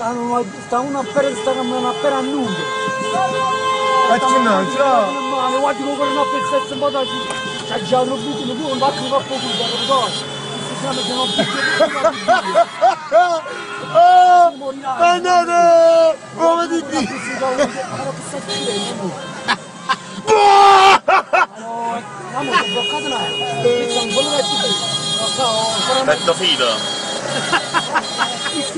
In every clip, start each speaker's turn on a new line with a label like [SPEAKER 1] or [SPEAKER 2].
[SPEAKER 1] stanno, sta una per, sta camminando per a nudo.
[SPEAKER 2] Accinaccia!
[SPEAKER 1] Male, guardi come non pensasse un po' da c'ha già un un buco, un bacco troppo curva, non non
[SPEAKER 2] Oh! Andate! Come di qui?
[SPEAKER 1] Si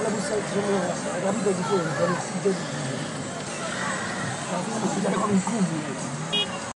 [SPEAKER 1] kalau bisa semua rambut itu dari sejauh ini. Tapi sudah kami kubur.